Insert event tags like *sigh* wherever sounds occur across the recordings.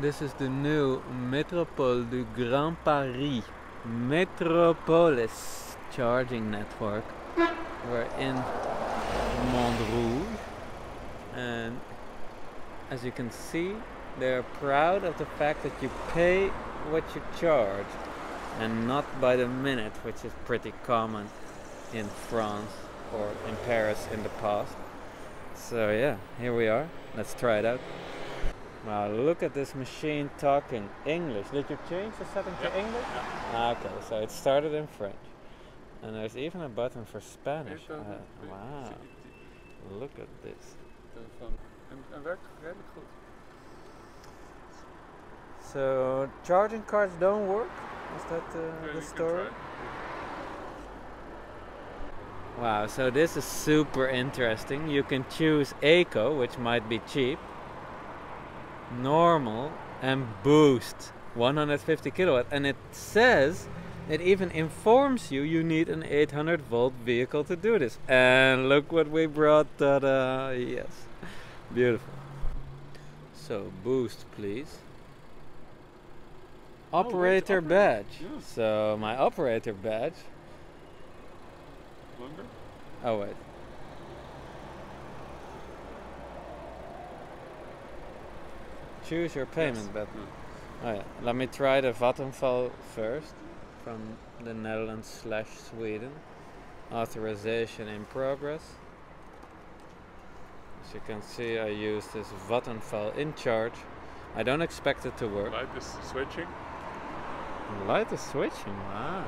This is the new Métropole du Grand Paris Metropolis charging network. We're in Montrouge and as you can see they're proud of the fact that you pay what you charge and not by the minute which is pretty common in France or in Paris in the past. So yeah, here we are. Let's try it out. Wow, look at this machine talking English. Did you change the setting to English? Ah, okay, so it started in French. And there's even a button for Spanish. Uh, wow, look at this. En, werkt redelijk goed. So, charging cards don't work? Is that uh, the story? Wow, so this is super interesting. You can choose Eco, which might be cheap, normal, and boost 150 kilowatt. And it says, it even informs you you need an 800 volt vehicle to do this. And look what we brought. Ta-da! Yes, beautiful. So boost, please. Oh, operator operator? badge. Yeah. So my operator badge. Longer? Oh wait. Choose your payment Yes. button. Oh yeah. Let me try the Vattenfall first from the Netherlands slash Sweden. Authorization in progress. As you can see I use this Vattenfall in charge. I don't expect it to work. Light is switching. Light is switching, wow.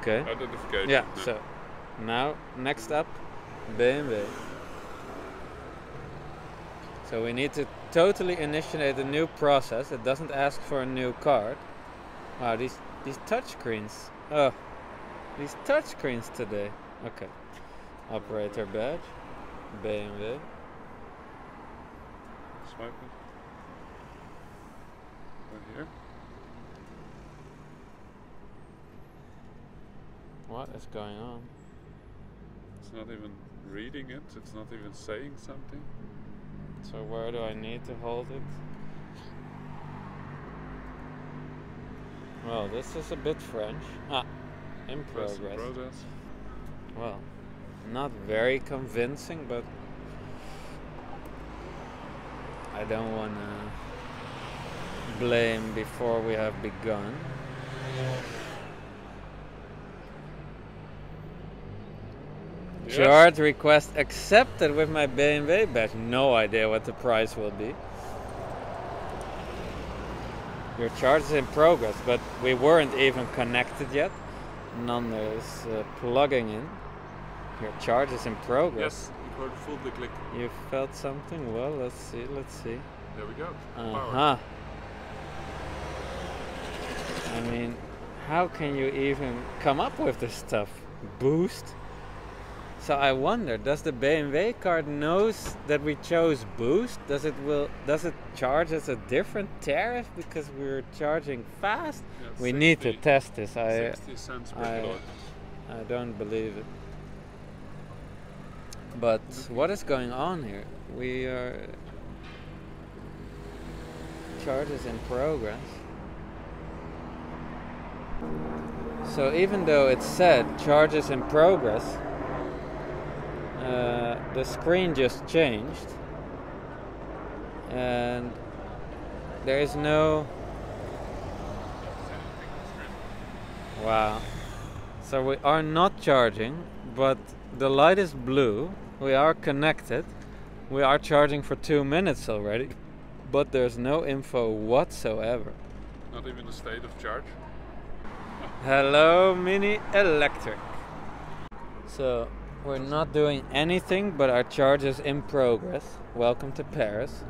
Okay. Identification. Yeah, No. so now next up BMW. So we need to totally initiate a new process. It doesn't ask for a new card. Wow, these these touchscreens. Oh, these touchscreens today. Okay. Operator badge. BMW. Swipe it. Right here. What is going on? It's not even reading it. It's not even saying something. So where do I need to hold it? Well, this is a bit French. Ah, in progress. and process. Well, not very convincing, but I don't want to blame before we have begun. Yes. Charge request accepted with my BMW badge. No idea what the price will be. Your charge is in progress, but we weren't even connected yet. None is uh, plugging in. Your charge is in progress. Yes, hoorde voelde de klik. You felt something? Well, let's see, let's see. There we go. Uh-huh. I mean, how can you even come up with this stuff? Boost? So I wonder, does the BMW card knows that we chose boost? Does it will does it charge us a different tariff because we're charging fast? We need to test this. I cents per I- I don't believe it. But what is going on here? We are charges in progress. So even though it said charges in progress, uh, the screen just changed, and there is no. Wow. So we are not charging, but the light is blue. We are connected. We are charging for two minutes already, but there's no info whatsoever. Not even the state of charge. Hello, Mini Electric. So we're not doing anything, but our charge is in progress. Welcome to Paris.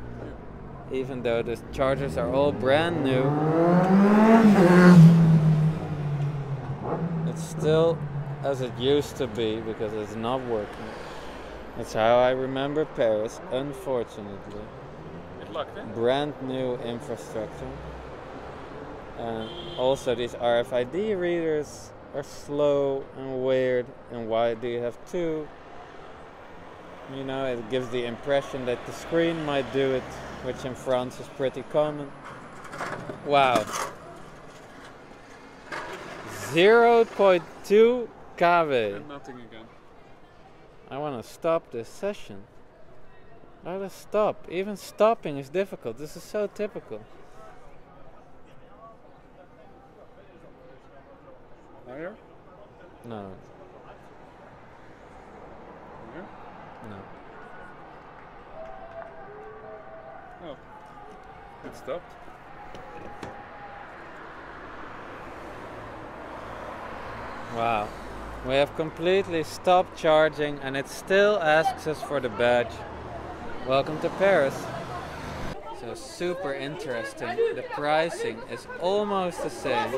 Even though the chargers are all brand new, it's still as it used to be because it's not working. That's how I remember Paris, unfortunately. It locked in. Brand new infrastructure. And also, these RFID readers are slow and weird. And why do you have two? You know, it gives the impression that the screen might do it. which in France is pretty common. Wow. 0.2 kW. And nothing again. I want to stop this session. Let us stop. Even stopping is difficult. This is so typical. No, Higher? no. Oh. It stopped. Wow. We have completely stopped charging and it still asks us for the badge. Welcome to Paris. So super interesting. The pricing is almost the same,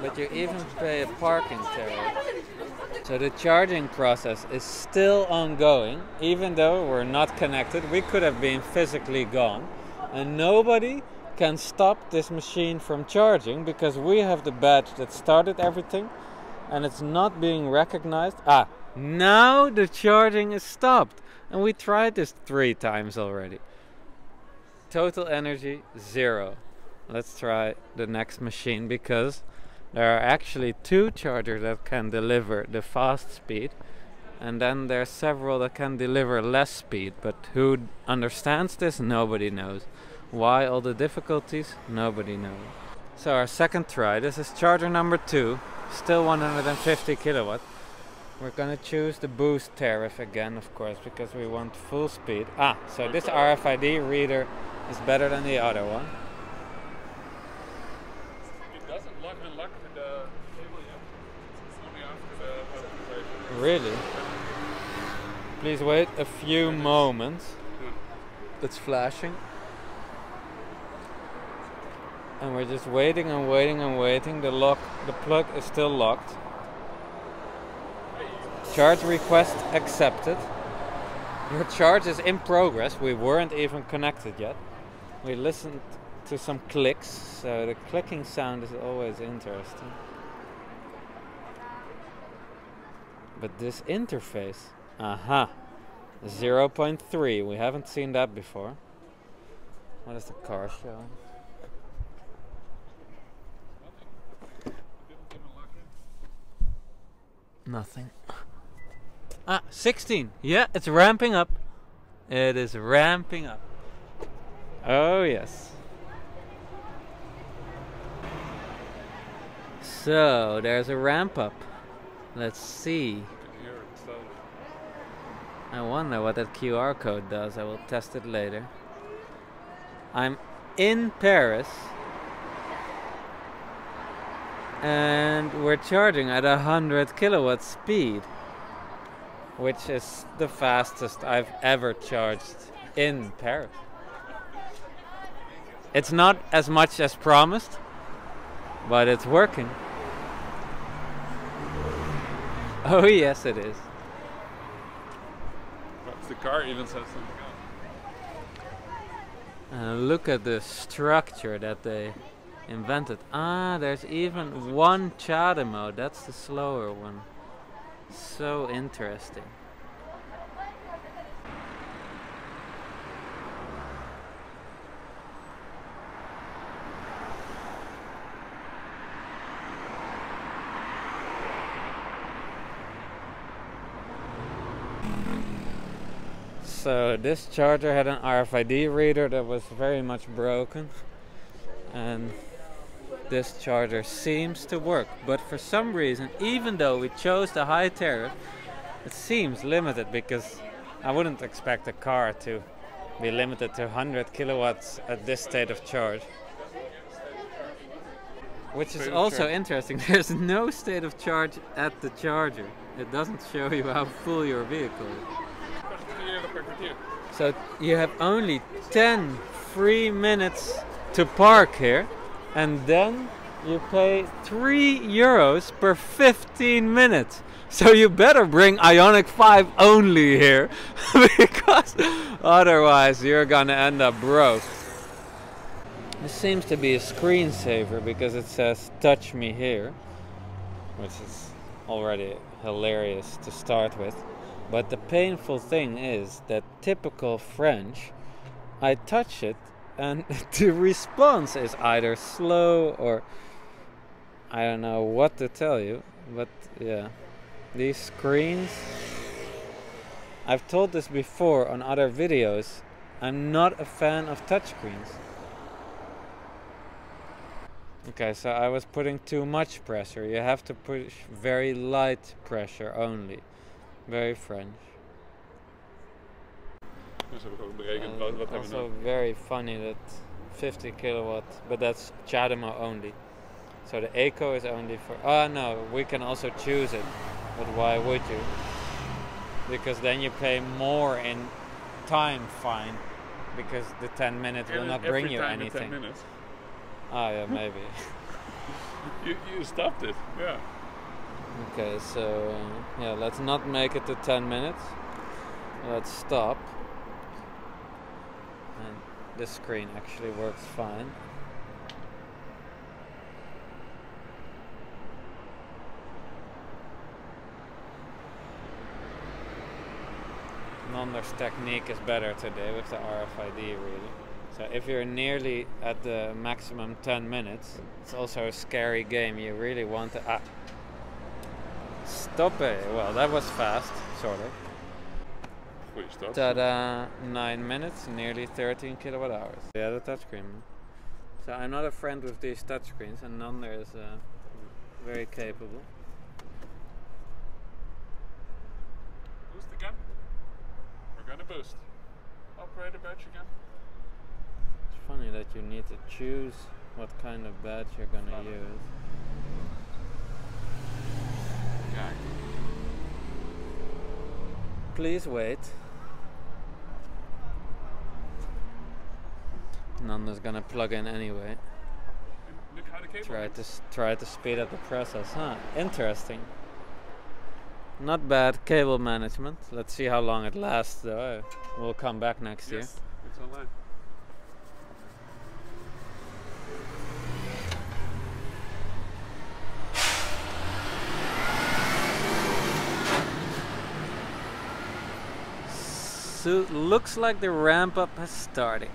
but you even pay a parking tariff. So the charging process is still ongoing, even though we're not connected. We could have been physically gone, and nobody can stop this machine from charging because we have the badge that started everything and it's not being recognized. Ah, now the charging is stopped. And we tried this three times already. Total energy zero. Let's try the next machine because there are actually two chargers that can deliver the fast speed. And then there are several that can deliver less speed. But who understands this? Nobody knows. Why all the difficulties? Nobody knows. So our second try, this is charger number two, still 150 kilowatt. We're gonna choose the boost tariff again, of course, because we want full speed. Ah, so this RFID reader is better than the other one. It doesn't lock the lock the cable yet. It's only after the authorization. Really? Please wait a few moments. It's flashing. And we're just waiting and waiting and waiting. The lock, the plug is still locked. Charge request accepted. Your charge is in progress. We weren't even connected yet. We listened to some clicks, so the clicking sound is always interesting. But this interface, aha, 0.3. We haven't seen that before. What is the car showing? Nothing. Ah, 16. Yeah, it's ramping up. It is ramping up. Oh, yes. So, there's a ramp up. Let's see. I wonder what that QR code does. I will test it later. I'm in Paris. And we're charging at a 100 kilowatt speed. Which is the fastest I've ever charged in Paris. It's not as much as promised, but it's working. *laughs* Oh, yes, it is. But the car even says something else. And look at the structure that they invented. Ah, there's even one CHAdeMO. That's the slower one. So interesting. So this charger had an RFID reader that was very much broken and this charger seems to work but for some reason even though we chose the high tariff it seems limited because I wouldn't expect a car to be limited to 100 kilowatts at this state of charge. Which is also interesting. *laughs* There's no state of charge at the charger. It doesn't show you how full your vehicle is. Kwartier, een kwartier. so you have only 10 free minutes to park here, and then you pay 3 euros per 15 minutes. So you better bring IONIQ 5 only here, *laughs* because otherwise you're gonna end up broke. This seems to be a screensaver because it says touch me here, which is already hilarious to start with. But the painful thing is that typical French, I touch it and *laughs* the response is either slow or I don't know what to tell you. But yeah, these screens. I've told this before on other videos. I'm not a fan of touchscreens. Okay, so I was putting too much pressure. You have to push very light pressure only. Very French. Dus heb ik ook berekend. And Wat, wat hebben we also very funny that 50 kilowatt, but that's CHAdeMO only. So the Eco is only for. Oh no, we can also choose it, but why would you? Because then you pay more in time fine, because the 10 minutes will not bring you anything. 10 minutes. Oh yeah, maybe. *laughs* *laughs* You, you stopped it. Yeah. okay, so uh, yeah, let's not make it to 10 minutes. Let's stop. The screen actually works fine. Nander's technique is better today with the RFID really. So if you're nearly at the maximum 10 minutes, it's also a scary game. You really want to... Ah. Stop it. Well, that was fast, sort of. Goeie start. Ta-da! 9 minutes, nearly 13 kilowatt hours. Yeah, the touchscreen. So I'm not a friend with these touchscreens and Nander is uh, very capable. Boost again. We're gonna boost. Operator badge again. It's funny that you need to choose what kind of badge you're gonna Fine. use. Kijk. Please wait. Nanda's gonna plug in anyway. En nu ga de cable. Try to try to speed up the process, huh? Interesting. Not bad cable management. Let's see how long it lasts, though. We'll come back next year. It's online. So looks like the ramp up has started.